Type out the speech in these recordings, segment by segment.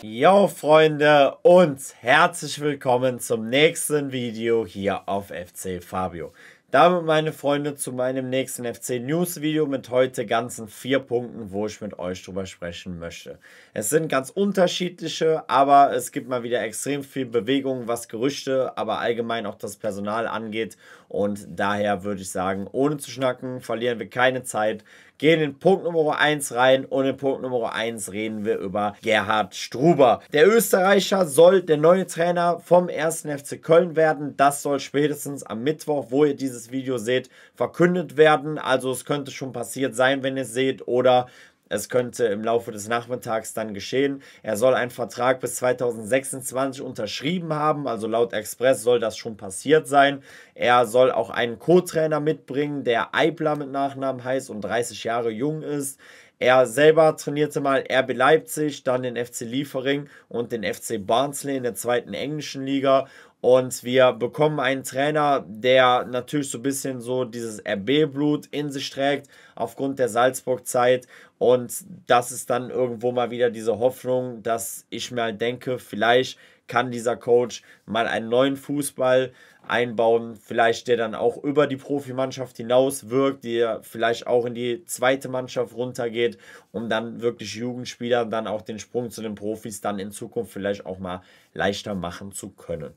Yo Freunde und herzlich willkommen zum nächsten Video hier auf FC Fabio. Damit meine Freunde zu meinem nächsten FC News Video mit heute ganzen vier Punkten, wo ich mit euch drüber sprechen möchte. Es sind ganz unterschiedliche, aber es gibt mal wieder extrem viel Bewegung, was Gerüchte, aber allgemein auch das Personal angeht. Und daher würde ich sagen, ohne zu schnacken, verlieren wir keine Zeit, gehen in Punkt Nummer 1 rein und in Punkt Nummer 1 reden wir über Gerhard Struber. Der Österreicher soll der neue Trainer vom 1. FC Köln werden. Das soll spätestens am Mittwoch, wo ihr dieses Video seht, verkündet werden. Also es könnte schon passiert sein, wenn ihr es seht oder es könnte im Laufe des Nachmittags dann geschehen. Er soll einen Vertrag bis 2026 unterschrieben haben, also laut Express soll das schon passiert sein. Er soll auch einen Co-Trainer mitbringen, der Eibler mit Nachnamen heißt und 30 Jahre jung ist. Er selber trainierte mal RB Leipzig, dann den FC Liefering und den FC Barnsley in der zweiten englischen Liga und wir bekommen einen Trainer, der natürlich so ein bisschen so dieses RB-Blut in sich trägt, aufgrund der Salzburg-Zeit. Und das ist dann irgendwo mal wieder diese Hoffnung, dass ich mir halt denke, vielleicht kann dieser Coach mal einen neuen Fußball einbauen, vielleicht der dann auch über die Profimannschaft hinaus wirkt, der vielleicht auch in die zweite Mannschaft runtergeht, um dann wirklich Jugendspieler dann auch den Sprung zu den Profis dann in Zukunft vielleicht auch mal leichter machen zu können.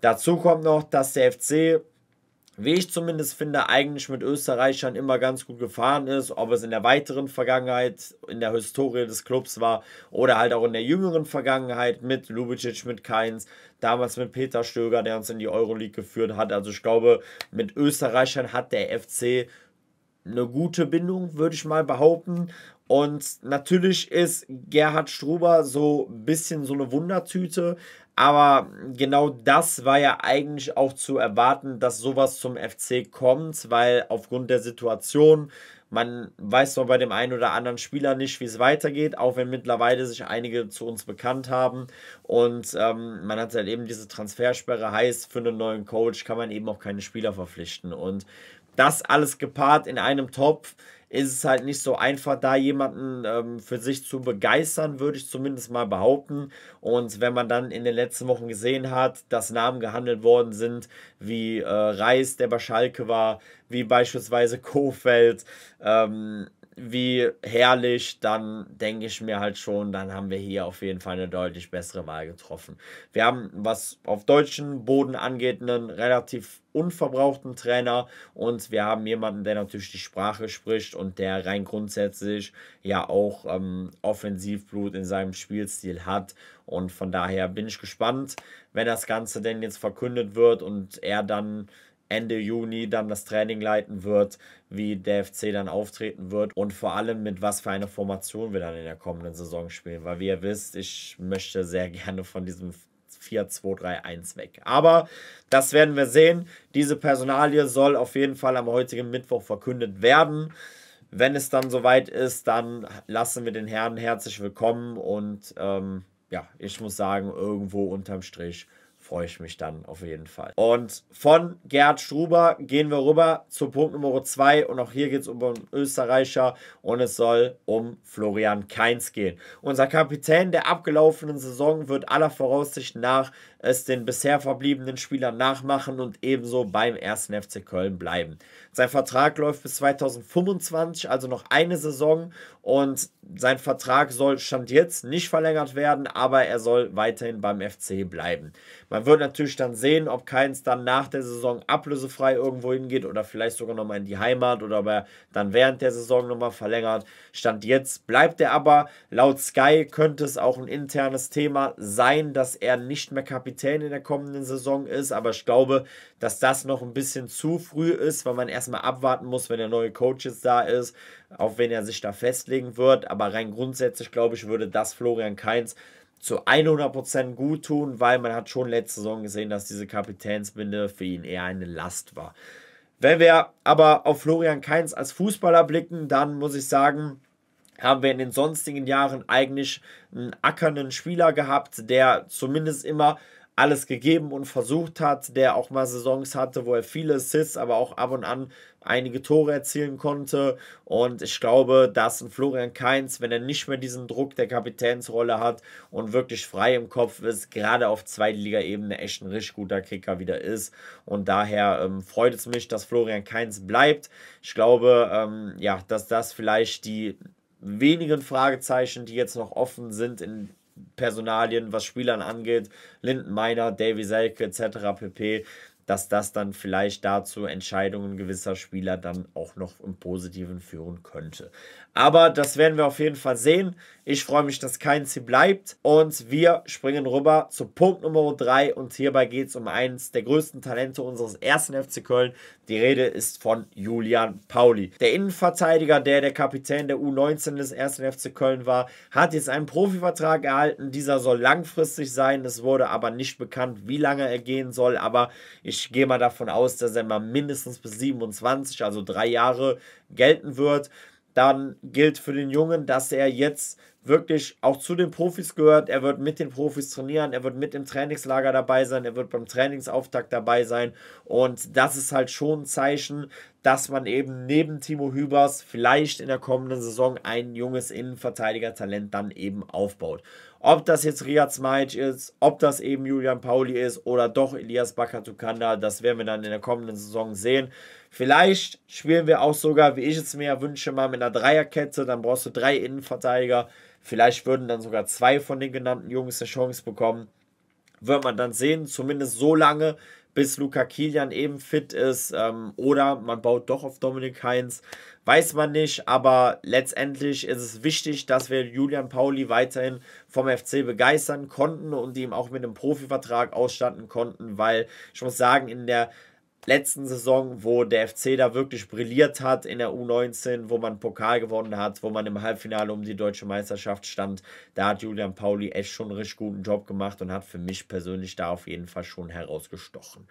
Dazu kommt noch, dass der FC, wie ich zumindest finde, eigentlich mit Österreichern immer ganz gut gefahren ist. Ob es in der weiteren Vergangenheit, in der Historie des Clubs war oder halt auch in der jüngeren Vergangenheit mit Lubicic, mit Keins, damals mit Peter Stöger, der uns in die Euroleague geführt hat. Also ich glaube, mit Österreichern hat der FC eine gute Bindung, würde ich mal behaupten. Und natürlich ist Gerhard Struber so ein bisschen so eine Wundertüte, aber genau das war ja eigentlich auch zu erwarten, dass sowas zum FC kommt, weil aufgrund der Situation, man weiß noch bei dem einen oder anderen Spieler nicht, wie es weitergeht, auch wenn mittlerweile sich einige zu uns bekannt haben. Und ähm, man hat halt eben diese Transfersperre, heißt, für einen neuen Coach kann man eben auch keine Spieler verpflichten. Und das alles gepaart in einem Topf ist es halt nicht so einfach, da jemanden ähm, für sich zu begeistern, würde ich zumindest mal behaupten. Und wenn man dann in den letzten Wochen gesehen hat, dass Namen gehandelt worden sind, wie äh, Reis, der bei Schalke war, wie beispielsweise Kofeld, ähm, wie herrlich, dann denke ich mir halt schon, dann haben wir hier auf jeden Fall eine deutlich bessere Wahl getroffen. Wir haben, was auf deutschen Boden angeht, einen relativ unverbrauchten Trainer und wir haben jemanden, der natürlich die Sprache spricht und der rein grundsätzlich ja auch ähm, Offensivblut in seinem Spielstil hat und von daher bin ich gespannt, wenn das Ganze denn jetzt verkündet wird und er dann Ende Juni dann das Training leiten wird, wie der FC dann auftreten wird und vor allem mit was für einer Formation wir dann in der kommenden Saison spielen. Weil wie ihr wisst, ich möchte sehr gerne von diesem 4-2-3-1 weg. Aber das werden wir sehen. Diese Personalie soll auf jeden Fall am heutigen Mittwoch verkündet werden. Wenn es dann soweit ist, dann lassen wir den Herrn herzlich willkommen und ähm, ja, ich muss sagen, irgendwo unterm Strich freue ich mich dann auf jeden Fall. Und von Gerd Struber gehen wir rüber zu Punkt Nummer 2 und auch hier geht es um einen Österreicher und es soll um Florian Kainz gehen. Unser Kapitän der abgelaufenen Saison wird aller Voraussicht nach es den bisher verbliebenen Spielern nachmachen und ebenso beim 1. FC Köln bleiben. Sein Vertrag läuft bis 2025, also noch eine Saison und sein Vertrag soll Stand jetzt nicht verlängert werden, aber er soll weiterhin beim FC bleiben. Man wird natürlich dann sehen, ob Keins dann nach der Saison ablösefrei irgendwo hingeht oder vielleicht sogar nochmal in die Heimat oder ob er dann während der Saison nochmal verlängert. Stand jetzt bleibt er aber. Laut Sky könnte es auch ein internes Thema sein, dass er nicht mehr Kapitän Kapitän in der kommenden Saison ist. Aber ich glaube, dass das noch ein bisschen zu früh ist, weil man erstmal abwarten muss, wenn der neue Coach jetzt da ist, auf wen er sich da festlegen wird. Aber rein grundsätzlich, glaube ich, würde das Florian Kainz zu 100% gut tun, weil man hat schon letzte Saison gesehen, dass diese Kapitänsbinde für ihn eher eine Last war. Wenn wir aber auf Florian Kainz als Fußballer blicken, dann muss ich sagen, haben wir in den sonstigen Jahren eigentlich einen ackernden Spieler gehabt, der zumindest immer alles gegeben und versucht hat, der auch mal Saisons hatte, wo er viele Assists, aber auch ab und an einige Tore erzielen konnte. Und ich glaube, dass ein Florian Kainz, wenn er nicht mehr diesen Druck der Kapitänsrolle hat und wirklich frei im Kopf ist, gerade auf Zweitliga-Ebene echt ein richtig guter Kicker wieder ist. Und daher ähm, freut es mich, dass Florian Kainz bleibt. Ich glaube, ähm, ja, dass das vielleicht die wenigen Fragezeichen, die jetzt noch offen sind in Personalien, was Spielern angeht, Linden Meiner, Davy Selke etc. pp dass das dann vielleicht dazu Entscheidungen gewisser Spieler dann auch noch im Positiven führen könnte. Aber das werden wir auf jeden Fall sehen. Ich freue mich, dass kein Ziel bleibt. Und wir springen rüber zu Punkt Nummer 3. Und hierbei geht es um eines der größten Talente unseres ersten FC Köln. Die Rede ist von Julian Pauli. Der Innenverteidiger, der der Kapitän der U19 des ersten FC Köln war, hat jetzt einen Profivertrag erhalten. Dieser soll langfristig sein. Es wurde aber nicht bekannt, wie lange er gehen soll. Aber ich gehe mal davon aus, dass er mal mindestens bis 27, also drei Jahre gelten wird. Dann gilt für den Jungen, dass er jetzt wirklich auch zu den Profis gehört. Er wird mit den Profis trainieren, er wird mit im Trainingslager dabei sein, er wird beim Trainingsauftakt dabei sein. Und das ist halt schon ein Zeichen, dass man eben neben Timo Hübers vielleicht in der kommenden Saison ein junges Innenverteidiger-Talent dann eben aufbaut. Ob das jetzt Riyad Smajic ist, ob das eben Julian Pauli ist oder doch Elias Bakatukanda, das werden wir dann in der kommenden Saison sehen. Vielleicht spielen wir auch sogar, wie ich es mir wünsche, mal mit einer Dreierkette. Dann brauchst du drei Innenverteidiger. Vielleicht würden dann sogar zwei von den genannten Jungs eine Chance bekommen. Wird man dann sehen, zumindest so lange, bis Luca Kilian eben fit ist. Ähm, oder man baut doch auf Dominik Heinz. Weiß man nicht, aber letztendlich ist es wichtig, dass wir Julian Pauli weiterhin vom FC begeistern konnten und ihm auch mit einem Profivertrag ausstatten konnten, weil ich muss sagen, in der letzten Saison, wo der FC da wirklich brilliert hat in der U19, wo man Pokal gewonnen hat, wo man im Halbfinale um die deutsche Meisterschaft stand, da hat Julian Pauli echt schon einen richtig guten Job gemacht und hat für mich persönlich da auf jeden Fall schon herausgestochen.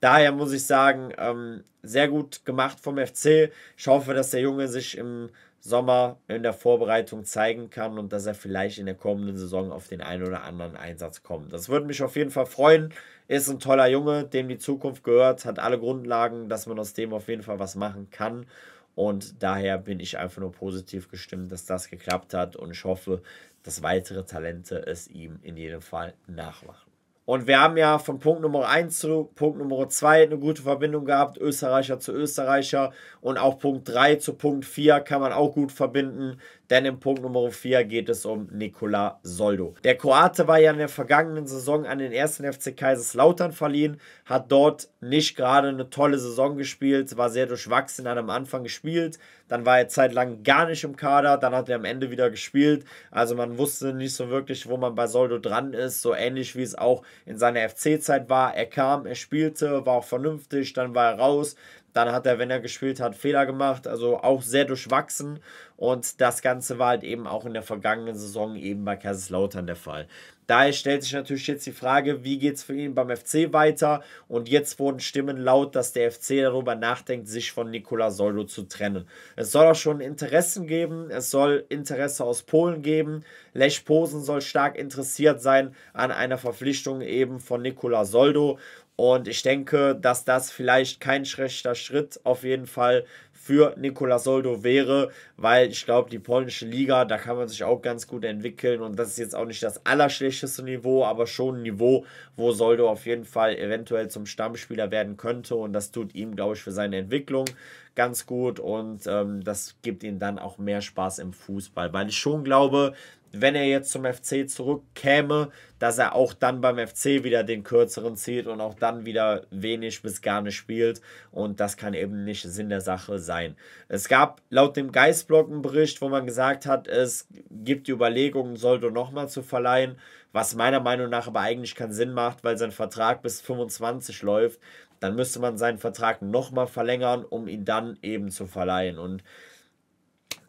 Daher muss ich sagen, ähm, sehr gut gemacht vom FC. Ich hoffe, dass der Junge sich im Sommer in der Vorbereitung zeigen kann und dass er vielleicht in der kommenden Saison auf den einen oder anderen Einsatz kommt. Das würde mich auf jeden Fall freuen. Ist ein toller Junge, dem die Zukunft gehört, hat alle Grundlagen, dass man aus dem auf jeden Fall was machen kann. Und daher bin ich einfach nur positiv gestimmt, dass das geklappt hat und ich hoffe, dass weitere Talente es ihm in jedem Fall nachmachen. Und wir haben ja von Punkt Nummer 1 zu Punkt Nummer 2 eine gute Verbindung gehabt, Österreicher zu Österreicher. Und auch Punkt 3 zu Punkt 4 kann man auch gut verbinden, denn im Punkt Nummer 4 geht es um Nikola Soldo. Der Kroate war ja in der vergangenen Saison an den ersten FC Kaiserslautern verliehen, hat dort nicht gerade eine tolle Saison gespielt, war sehr durchwachsen, hat am Anfang gespielt, dann war er zeitlang gar nicht im Kader, dann hat er am Ende wieder gespielt. Also man wusste nicht so wirklich, wo man bei Soldo dran ist, so ähnlich wie es auch in seiner FC-Zeit war. Er kam, er spielte, war auch vernünftig, dann war er raus. Dann hat er, wenn er gespielt hat, Fehler gemacht, also auch sehr durchwachsen. Und das Ganze war halt eben auch in der vergangenen Saison eben bei Kaiserslautern der Fall. Daher stellt sich natürlich jetzt die Frage, wie geht es für ihn beim FC weiter? Und jetzt wurden Stimmen laut, dass der FC darüber nachdenkt, sich von Nikola Soldo zu trennen. Es soll auch schon Interessen geben, es soll Interesse aus Polen geben. Lech Posen soll stark interessiert sein an einer Verpflichtung eben von Nikola Soldo. Und ich denke, dass das vielleicht kein schlechter Schritt auf jeden Fall für Nikola Soldo wäre, weil ich glaube, die polnische Liga, da kann man sich auch ganz gut entwickeln und das ist jetzt auch nicht das allerschlechteste Niveau, aber schon ein Niveau, wo Soldo auf jeden Fall eventuell zum Stammspieler werden könnte und das tut ihm, glaube ich, für seine Entwicklung ganz gut und ähm, das gibt ihm dann auch mehr Spaß im Fußball, weil ich schon glaube, wenn er jetzt zum FC zurückkäme, dass er auch dann beim FC wieder den kürzeren zieht und auch dann wieder wenig bis gar nicht spielt. Und das kann eben nicht Sinn der Sache sein. Es gab laut dem Geistblock einen Bericht, wo man gesagt hat, es gibt die Überlegungen, Soldo nochmal zu verleihen, was meiner Meinung nach aber eigentlich keinen Sinn macht, weil sein Vertrag bis 25 läuft. Dann müsste man seinen Vertrag nochmal verlängern, um ihn dann eben zu verleihen. Und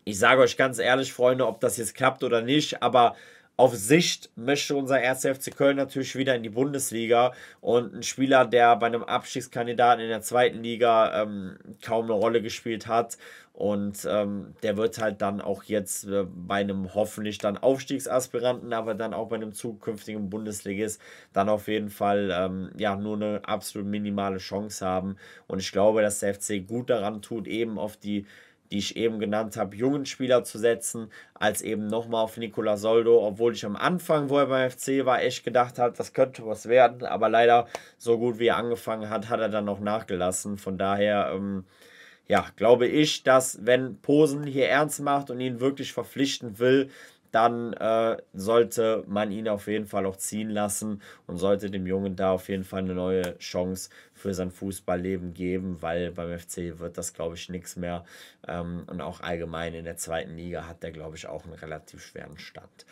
ich sage euch ganz ehrlich, Freunde, ob das jetzt klappt oder nicht, aber auf Sicht möchte unser 1. FC Köln natürlich wieder in die Bundesliga und ein Spieler, der bei einem Abstiegskandidaten in der zweiten Liga ähm, kaum eine Rolle gespielt hat und ähm, der wird halt dann auch jetzt äh, bei einem hoffentlich dann Aufstiegsaspiranten, aber dann auch bei einem zukünftigen Bundesligist dann auf jeden Fall ähm, ja nur eine absolut minimale Chance haben und ich glaube, dass der FC gut daran tut, eben auf die die ich eben genannt habe, jungen Spieler zu setzen, als eben nochmal auf Nicola Soldo, obwohl ich am Anfang, wo er beim FC war, echt gedacht habe, das könnte was werden, aber leider so gut wie er angefangen hat, hat er dann noch nachgelassen. Von daher, ähm, ja, glaube ich, dass wenn Posen hier ernst macht und ihn wirklich verpflichten will, dann äh, sollte man ihn auf jeden Fall auch ziehen lassen und sollte dem Jungen da auf jeden Fall eine neue Chance für sein Fußballleben geben, weil beim FC wird das, glaube ich, nichts mehr. Ähm, und auch allgemein in der zweiten Liga hat der, glaube ich, auch einen relativ schweren Stand.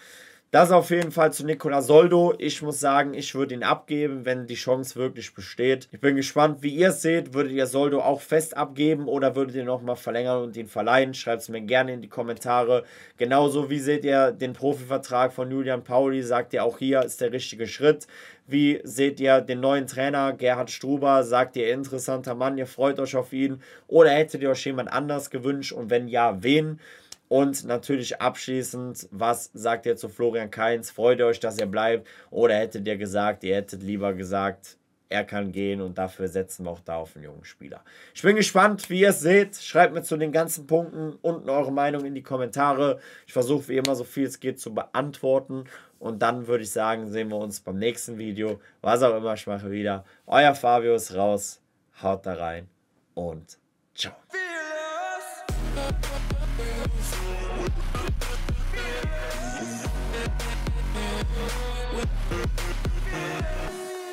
Das auf jeden Fall zu Nicola Soldo. Ich muss sagen, ich würde ihn abgeben, wenn die Chance wirklich besteht. Ich bin gespannt, wie ihr es seht. Würdet ihr Soldo auch fest abgeben oder würdet ihr nochmal verlängern und ihn verleihen? Schreibt es mir gerne in die Kommentare. Genauso wie seht ihr den Profivertrag von Julian Pauli? Sagt ihr auch hier ist der richtige Schritt? Wie seht ihr den neuen Trainer Gerhard Struber? Sagt ihr interessanter Mann, ihr freut euch auf ihn? Oder hättet ihr euch jemand anders gewünscht? Und wenn ja, wen? Und natürlich abschließend, was sagt ihr zu Florian Kainz? Freut ihr euch, dass er bleibt? Oder hättet ihr gesagt, ihr hättet lieber gesagt, er kann gehen und dafür setzen wir auch da auf einen jungen Spieler. Ich bin gespannt, wie ihr es seht. Schreibt mir zu den ganzen Punkten unten eure Meinung in die Kommentare. Ich versuche wie immer so viel es geht zu beantworten. Und dann würde ich sagen, sehen wir uns beim nächsten Video. Was auch immer ich mache wieder. Euer Fabio ist raus. Haut da rein und ciao.